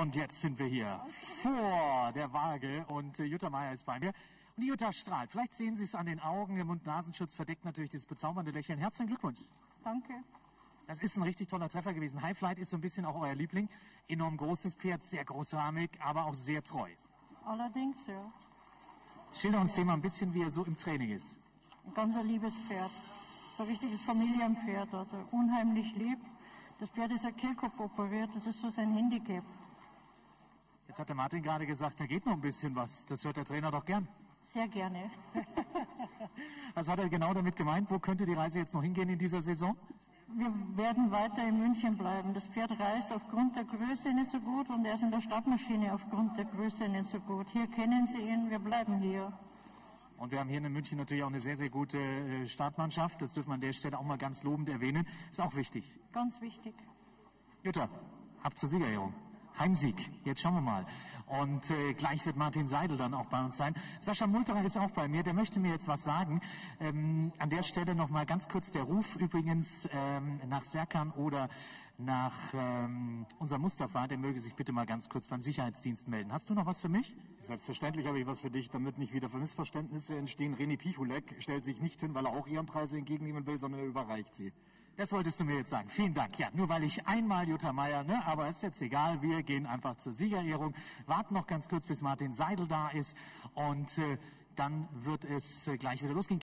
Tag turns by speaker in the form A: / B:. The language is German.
A: Und jetzt sind wir hier vor der Waage und äh, Jutta Meier ist bei mir. Und die Jutta strahlt. Vielleicht sehen Sie es an den Augen. Der Mund-Nasenschutz verdeckt natürlich dieses bezaubernde Lächeln. Herzlichen Glückwunsch.
B: Danke.
A: Das ist ein richtig toller Treffer gewesen. Highflight ist so ein bisschen auch euer Liebling. Enorm großes Pferd, sehr großrahmig, aber auch sehr treu.
B: Allerdings, ja.
A: Schilder uns den mal ein bisschen, wie er so im Training ist.
B: Ein ganz ein liebes Pferd. So ein richtiges Familienpferd, also unheimlich lieb. Das Pferd ist ja Kehlkopf operiert, das ist so sein Handicap.
A: Jetzt hat der Martin gerade gesagt, da geht noch ein bisschen was. Das hört der Trainer doch gern.
B: Sehr gerne.
A: Was hat er genau damit gemeint? Wo könnte die Reise jetzt noch hingehen in dieser Saison?
B: Wir werden weiter in München bleiben. Das Pferd reist aufgrund der Größe nicht so gut und er ist in der Stadtmaschine aufgrund der Größe nicht so gut. Hier kennen Sie ihn, wir bleiben hier.
A: Und wir haben hier in München natürlich auch eine sehr, sehr gute äh, Startmannschaft. Das dürfen wir an der Stelle auch mal ganz lobend erwähnen. Ist auch wichtig.
B: Ganz wichtig.
A: Jutta, ab zur Siegerehrung. Heimsieg. Jetzt schauen wir mal. Und äh, gleich wird Martin Seidel dann auch bei uns sein. Sascha Multerer ist auch bei mir. Der möchte mir jetzt was sagen. Ähm, an der Stelle noch mal ganz kurz der Ruf übrigens ähm, nach Serkan oder nach ähm, unser Mustafa. Der möge sich bitte mal ganz kurz beim Sicherheitsdienst melden. Hast du noch was für mich?
C: Selbstverständlich habe ich was für dich, damit nicht wieder Missverständnisse entstehen. René Pichulek stellt sich nicht hin, weil er auch Ehrenpreise entgegennehmen will, sondern er überreicht sie.
A: Das wolltest du mir jetzt sagen. Vielen Dank. Ja, nur weil ich einmal Jutta Meier, ne, aber ist jetzt egal. Wir gehen einfach zur Siegerehrung. Warten noch ganz kurz, bis Martin Seidel da ist und äh, dann wird es äh, gleich wieder losgehen.